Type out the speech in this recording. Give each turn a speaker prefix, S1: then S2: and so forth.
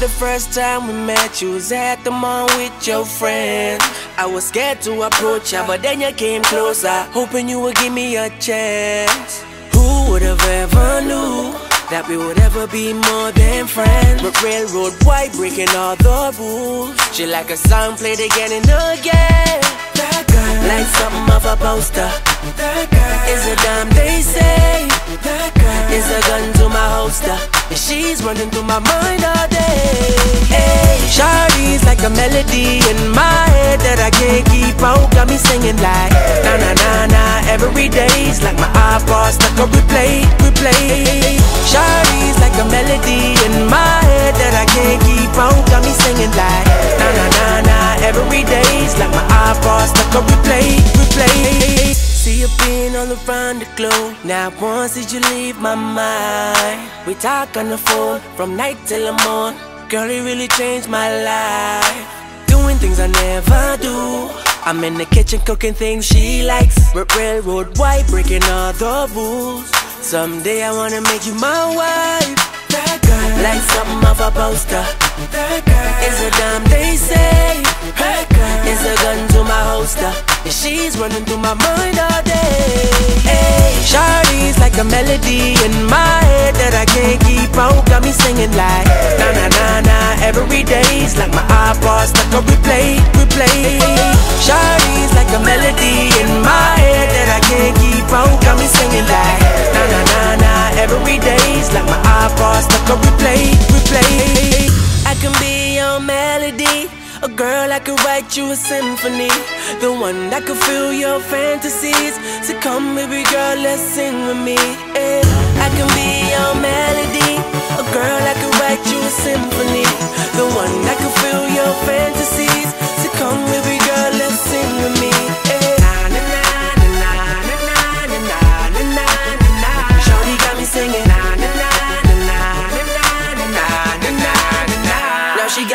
S1: the first time we met? You was at the mall with your friends. I was scared to approach ya, but then you came closer, hoping you would give me a chance. Who would have ever knew that we would ever be more than friends? But railroad white breaking all the rules. She like a song played again and again. That girl, like something off a poster. That girl is a damn they say. That girl is a gun to my holster. And she's running through my mind all day. Hey, Shawty's like a melody in my head that I can't keep out. Got me singing like being the globe. Now once did you leave my mind? We talk on the phone from night till the morning. Girl, it really changed my life. Doing things I never do. I'm in the kitchen cooking things she likes. Railroad white, breaking all the rules. Someday I wanna make you my wife. That girl, like something off a poster. That girl is a dime they say. That girl is a gun to my holster. She's running through my mind oh. A melody in my head that I can't keep out. Got me singing like na na na na every day's like my iPod stuck on replay, replay. Shawty's like a melody in my head that I can't keep out. Got me singing like na na na na every day's like my iPod stuck on replay, replay. I can be your melody. A girl I could write you a symphony. The one that could fill your fantasies. So come baby girl, let's sing with me. Eh. I can be your melody